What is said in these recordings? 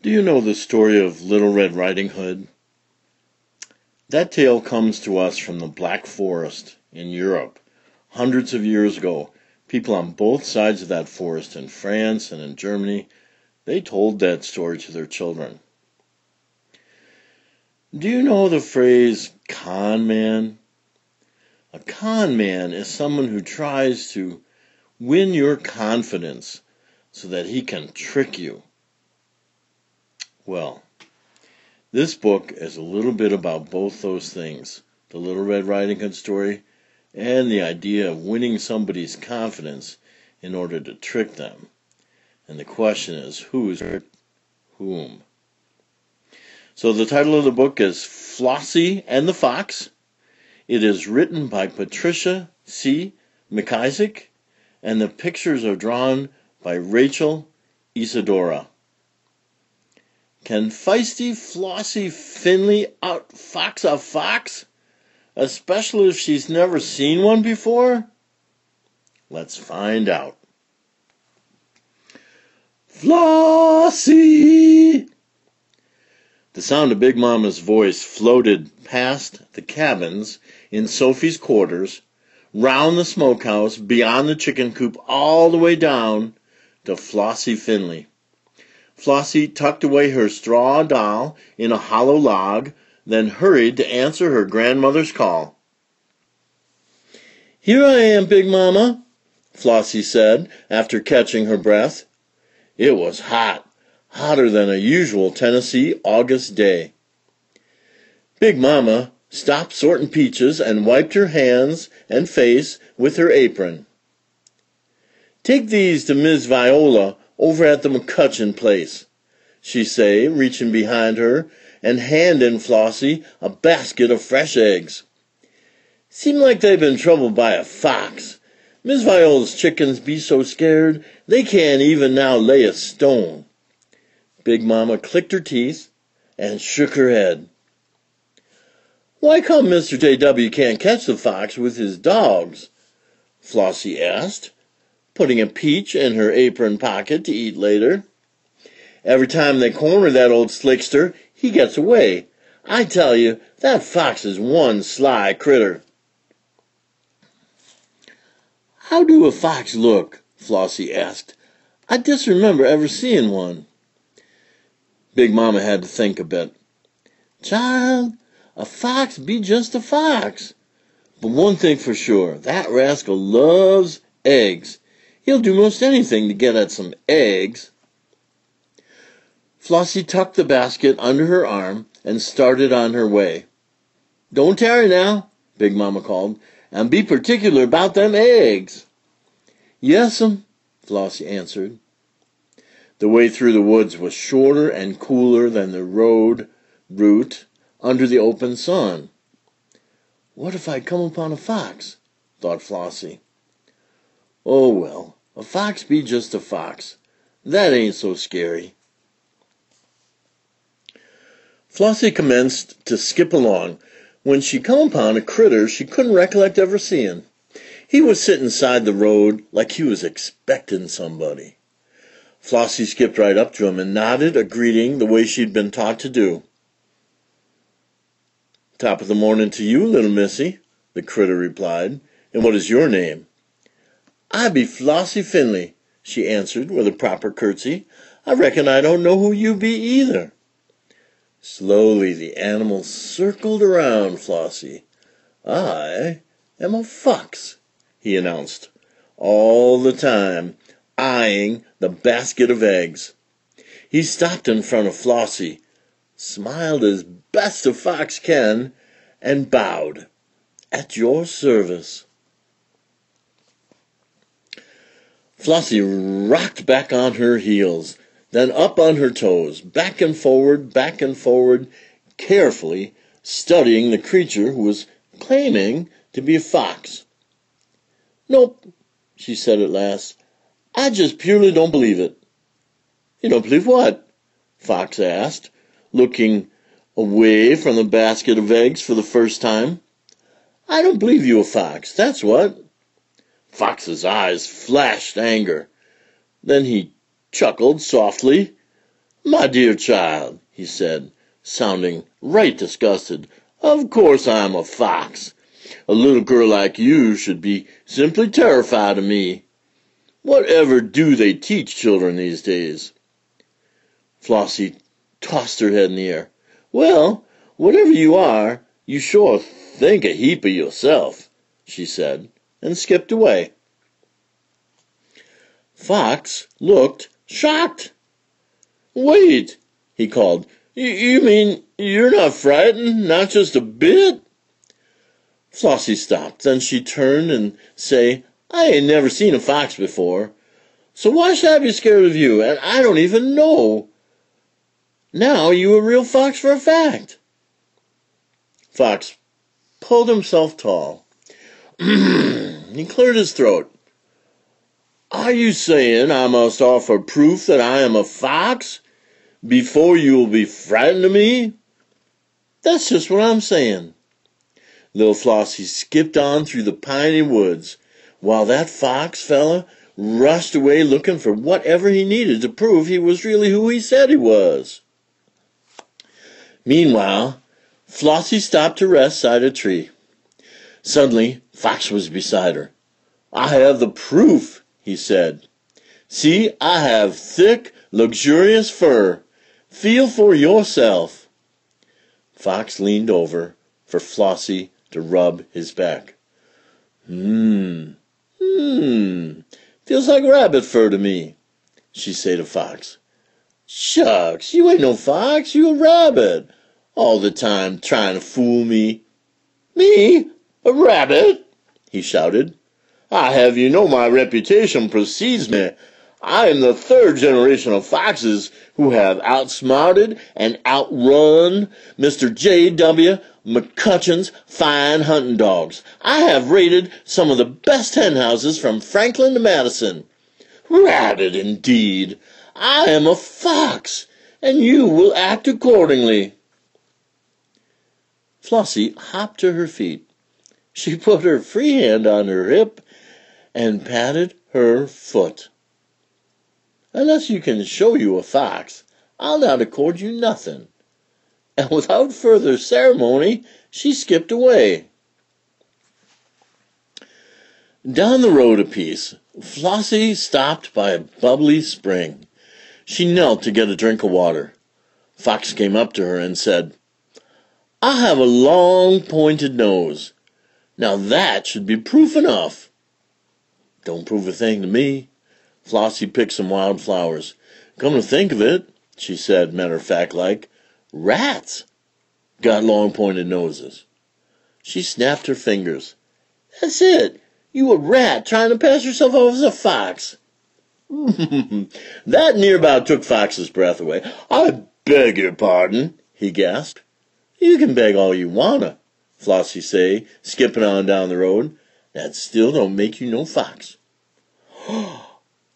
Do you know the story of Little Red Riding Hood? That tale comes to us from the Black Forest in Europe. Hundreds of years ago, people on both sides of that forest in France and in Germany, they told that story to their children. Do you know the phrase con man? A con man is someone who tries to win your confidence so that he can trick you. Well, this book is a little bit about both those things the Little Red Riding Hood story and the idea of winning somebody's confidence in order to trick them. And the question is who's whom? So the title of the book is Flossie and the Fox. It is written by Patricia C. McKissack, and the pictures are drawn by Rachel Isadora. Can feisty Flossie Finley outfox a fox? Especially if she's never seen one before? Let's find out. Flossie! The sound of Big Mama's voice floated past the cabins in Sophie's quarters, round the smokehouse, beyond the chicken coop, all the way down to Flossie Finley. Flossie tucked away her straw doll in a hollow log, then hurried to answer her grandmother's call. Here I am, Big Mama, Flossie said after catching her breath. It was hot, hotter than a usual Tennessee August day. Big Mama stopped sorting peaches and wiped her hands and face with her apron. Take these to Miss Viola over at the McCutcheon place, she say, reaching behind her and handing Flossie a basket of fresh eggs. Seem like they've been troubled by a fox. Miss Viola's chickens be so scared they can't even now lay a stone. Big Mama clicked her teeth and shook her head. Why come Mr. J.W. can't catch the fox with his dogs? Flossie asked putting a peach in her apron pocket to eat later. Every time they corner that old slickster, he gets away. I tell you, that fox is one sly critter. How do a fox look? Flossie asked. I disremember ever seeing one. Big Mama had to think a bit. Child, a fox be just a fox. But one thing for sure, that rascal loves eggs. He'll do most anything to get at some eggs. Flossie tucked the basket under her arm and started on her way. Don't tarry now, Big Mama called, and be particular about them eggs. Yes'm, Flossie answered. The way through the woods was shorter and cooler than the road route under the open sun. What if I come upon a fox? thought Flossie. Oh well, a fox be just a fox. That ain't so scary. Flossie commenced to skip along when she come upon a critter she couldn't recollect ever seeing. He was sitting side the road like he was expecting somebody. Flossie skipped right up to him and nodded a greeting the way she'd been taught to do. Top of the morning to you, little missy, the critter replied. And what is your name? I be Flossie Finley, she answered with a proper curtsy. I reckon I don't know who you be either. Slowly the animal circled around Flossie. I am a fox, he announced, all the time eyeing the basket of eggs. He stopped in front of Flossie, smiled as best a fox can, and bowed. At your service. Flossie rocked back on her heels, then up on her toes, back and forward, back and forward, carefully studying the creature who was claiming to be a fox. Nope, she said at last. I just purely don't believe it. You don't believe what? Fox asked, looking away from the basket of eggs for the first time. I don't believe you a fox, that's what. Fox's eyes flashed anger. Then he chuckled softly. My dear child, he said, sounding right disgusted, of course I'm a fox. A little girl like you should be simply terrified of me. Whatever do they teach children these days? Flossie tossed her head in the air. Well, whatever you are, you sure think a heap of yourself, she said, and skipped away. Fox looked shocked. Wait, he called. You mean you're not frightened, not just a bit? Flossie stopped. Then she turned and say, I ain't never seen a fox before. So why should I be scared of you? And I don't even know. Now you a real fox for a fact. Fox pulled himself tall. He cleared his throat. Are you saying I must offer proof that I am a fox before you will be frightened of me? That's just what I'm saying. Little Flossie skipped on through the piney woods while that fox fella rushed away looking for whatever he needed to prove he was really who he said he was. Meanwhile, Flossie stopped to rest side a tree. Suddenly, Fox was beside her. I have the proof, he said. See, I have thick, luxurious fur. Feel for yourself. Fox leaned over for Flossie to rub his back. Hmm, hmm, feels like rabbit fur to me, she said to Fox. Shucks, you ain't no fox, you a rabbit. All the time trying to fool me. Me? A rabbit? he shouted. I have you know my reputation precedes me. I am the third generation of foxes who have outsmarted and outrun Mr. J.W. McCutcheon's fine hunting dogs. I have raided some of the best hen houses from Franklin to Madison. Rabbit indeed. I am a fox, and you will act accordingly. Flossie hopped to her feet. She put her free hand on her hip and patted her foot. Unless you can show you a fox, I'll not accord you nothing. And without further ceremony, she skipped away. Down the road a piece, Flossie stopped by a bubbly spring. She knelt to get a drink of water. Fox came up to her and said, I have a long pointed nose. Now that should be proof enough. Don't prove a thing to me. Flossie picked some wild flowers. Come to think of it, she said, matter of fact like, rats got long pointed noses. She snapped her fingers. That's it. You a rat trying to pass yourself off as a fox. that near about took Fox's breath away. I beg your pardon, he gasped. You can beg all you wanna, Flossie say, skipping on down the road. That still don't make you no fox.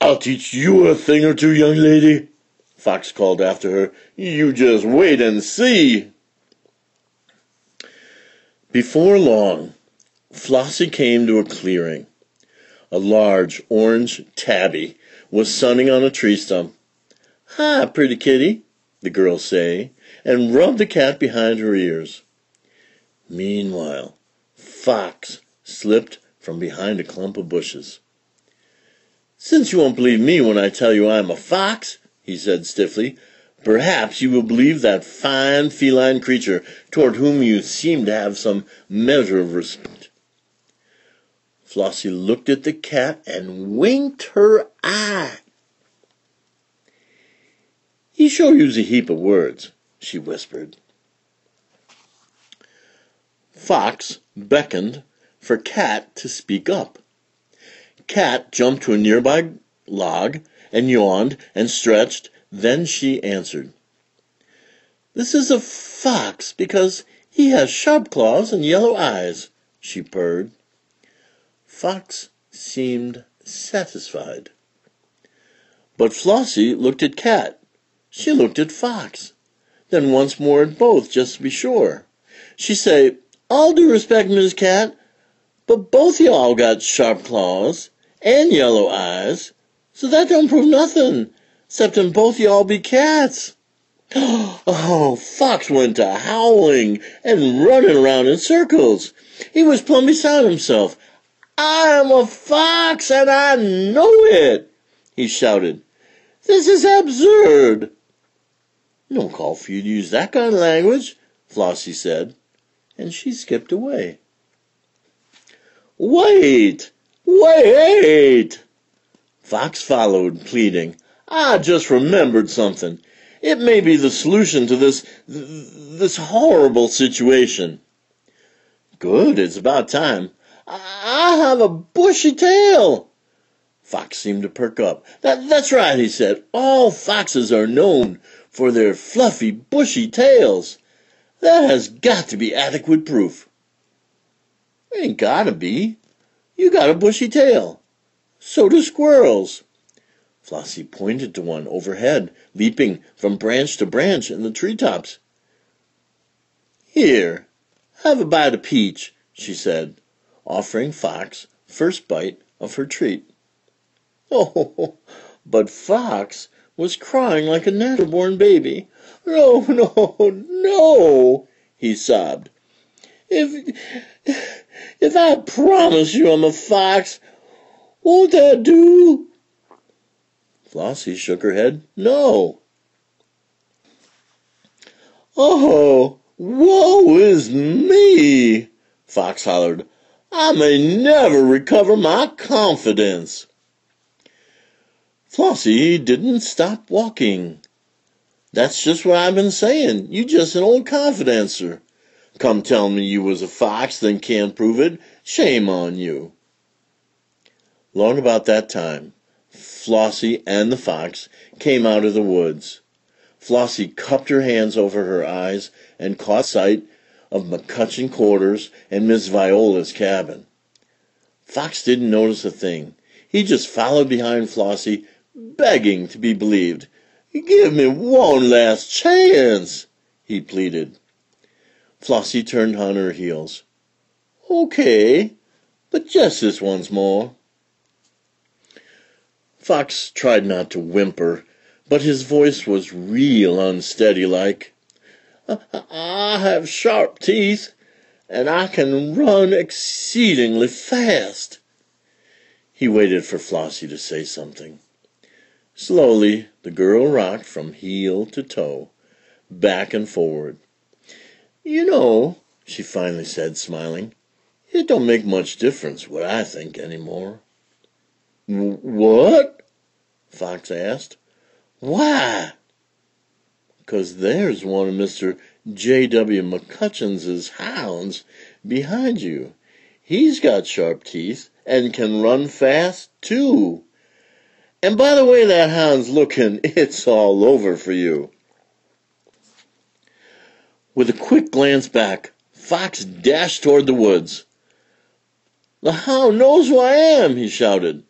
I'll teach you a thing or two, young lady, Fox called after her. You just wait and see. Before long, Flossie came to a clearing. A large orange tabby was sunning on a tree stump. Hi, pretty kitty, the girl say, and rubbed the cat behind her ears. Meanwhile, Fox slipped from behind a clump of bushes. Since you won't believe me when I tell you I am a fox, he said stiffly, perhaps you will believe that fine feline creature toward whom you seem to have some measure of respect. Flossie looked at the cat and winked her eye. He sure used a heap of words, she whispered. Fox beckoned for Cat to speak up. Cat jumped to a nearby log and yawned and stretched. Then she answered. This is a fox because he has sharp claws and yellow eyes, she purred. Fox seemed satisfied. But Flossie looked at Cat. She looked at Fox. Then once more at both, just to be sure. She say, All due respect, Miss Cat, but both y'all got sharp claws and yellow eyes, so that don't prove nothing. excepting both y'all be cats. Oh, Fox went to howling and running around in circles. He was plumb beside himself. I'm a fox and I know it, he shouted. This is absurd. No call for you to use that kind of language, Flossie said, and she skipped away. Wait! Wait! Fox followed, pleading. I just remembered something. It may be the solution to this this horrible situation. Good, it's about time. I have a bushy tail. Fox seemed to perk up. That, that's right, he said. All foxes are known for their fluffy, bushy tails. That has got to be adequate proof. Ain't gotta be. You got a bushy tail. So do squirrels. Flossie pointed to one overhead, leaping from branch to branch in the treetops. Here, have a bite of peach, she said, offering Fox first bite of her treat. Oh, but Fox was crying like a natural born baby. No, no, no, he sobbed. If, if I promise you I'm a fox, won't that do? Flossie shook her head. No. Oh, woe is me, Fox hollered. I may never recover my confidence. Flossie didn't stop walking. That's just what I've been saying. You just an old confidencer. Come tell me you was a fox, then can't prove it. Shame on you. Long about that time, Flossie and the fox came out of the woods. Flossie cupped her hands over her eyes and caught sight of McCutcheon quarters and Miss Viola's cabin. Fox didn't notice a thing. He just followed behind Flossie, begging to be believed. Give me one last chance, he pleaded. Flossie turned on her heels. Okay, but just this once more. Fox tried not to whimper, but his voice was real unsteady like. I have sharp teeth, and I can run exceedingly fast. He waited for Flossie to say something. Slowly, the girl rocked from heel to toe, back and forward. You know, she finally said, smiling, it don't make much difference what I think any more. What? Fox asked. Why? Because there's one of Mr. J.W. McCutcheon's hounds behind you. He's got sharp teeth and can run fast, too. And by the way that hound's looking, it's all over for you. With a quick glance back, Fox dashed toward the woods. The hound knows who I am, he shouted.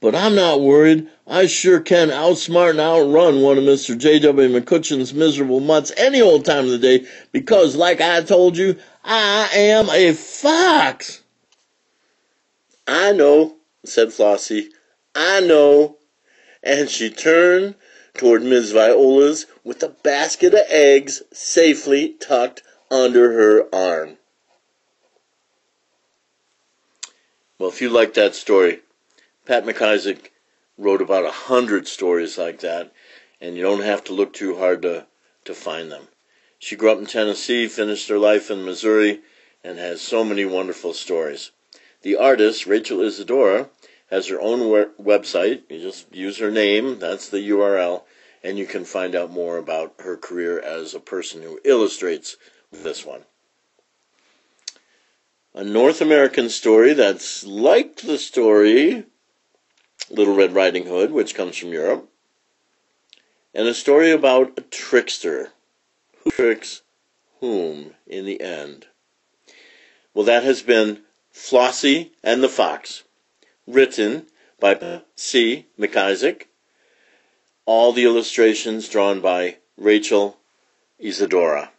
But I'm not worried. I sure can outsmart and outrun one of Mr. J.W. McCutcheon's miserable mutts any old time of the day because, like I told you, I am a fox. I know, said Flossie. I know. And she turned toward Miss Viola's with a basket of eggs safely tucked under her arm. Well, if you like that story, Pat McKissack wrote about a hundred stories like that, and you don't have to look too hard to, to find them. She grew up in Tennessee, finished her life in Missouri, and has so many wonderful stories. The artist, Rachel Isadora, has her own website. You just use her name, that's the URL, and you can find out more about her career as a person who illustrates this one a North American story that's like the story Little Red Riding Hood, which comes from Europe, and a story about a trickster who tricks whom in the end. Well, that has been Flossie and the Fox, written by C. McKissack. All the illustrations drawn by Rachel Isadora.